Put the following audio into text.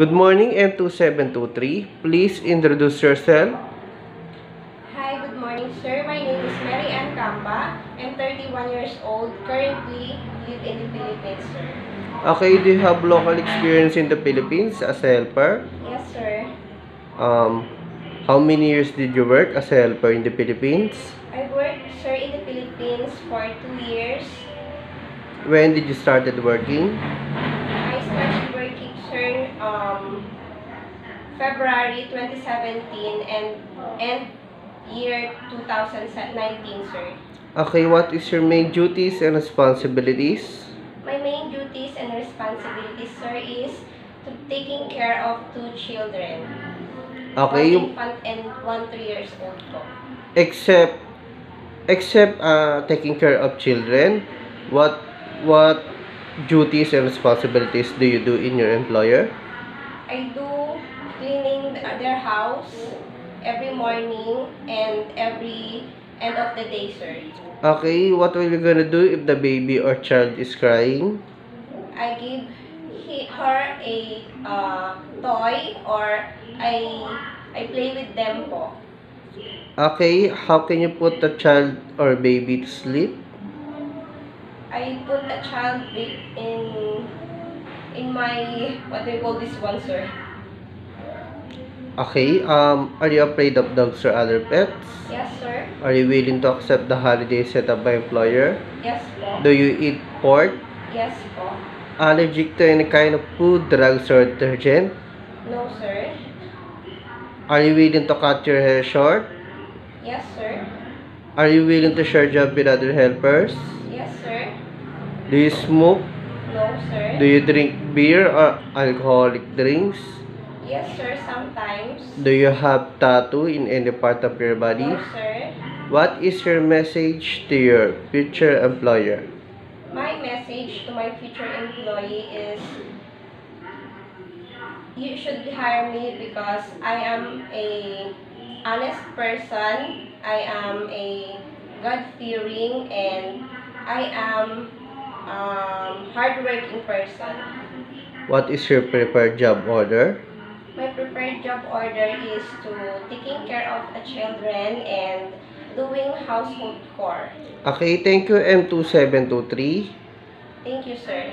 Good morning, M2723. Please introduce yourself. Hi, good morning, sir. My name is Mary Ann Camba. I'm 31 years old. Currently live in the Philippines, sir. Okay, do you have local experience in the Philippines as a helper? Yes, sir. Um, how many years did you work as a helper in the Philippines? I worked, sir, in the Philippines for two years. When did you started working? I started working, sir, um, February 2017 and end year 2019, sir. Okay, what is your main duties and responsibilities? My main duties and responsibilities, sir, is to taking care of two children. Okay, One infant and one three years old po. except except uh, taking care of children, what what duties and responsibilities do you do in your employer? I do cleaning their house every morning and every end of the day, sir. Okay, what are you gonna do if the baby or child is crying? I give he, her a uh, toy or I I play with them po. Okay, how can you put the child or baby to sleep? I put the child in in my what do you call this one, sir? Okay, um, are you afraid of dogs or other pets? Yes, sir. Are you willing to accept the holiday set up by employer? Yes po. Do you eat pork? Yes po. Allergic to any kind of food, drugs, or detergent? No, sir. Are you willing to cut your hair short? Yes, sir. Are you willing to share job with other helpers? Yes, sir. Do you smoke? No, sir. Do you drink beer or alcoholic drinks? Yes, sir, sometimes. Do you have tattoo in any part of your body? No, sir. What is your message to your future employer? My message to my future employee is you should hire me because I am a honest person. I am a God-fearing and I am um, hardworking person. What is your preferred job order? My preferred job order is to taking care of the children and doing household chore. Okay, thank you M2723. Thank you, sir.